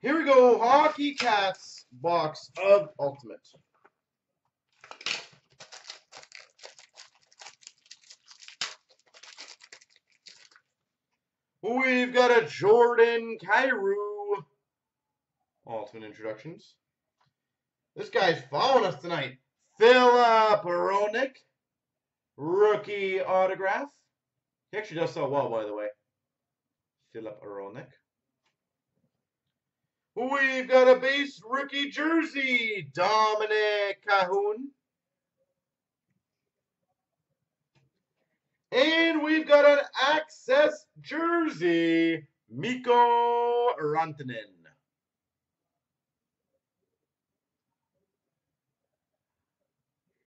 Here we go. Hockeycat's box of Ultimate. We've got a Jordan Kyrou. Ultimate introductions. This guy's following us tonight. Filip Hronek. Rookie autograph. He actually does so well, by the way. Filip Hronek. We've got a base rookie jersey, Dominik Kahun. And we've got an access jersey, Mikko Rantanen.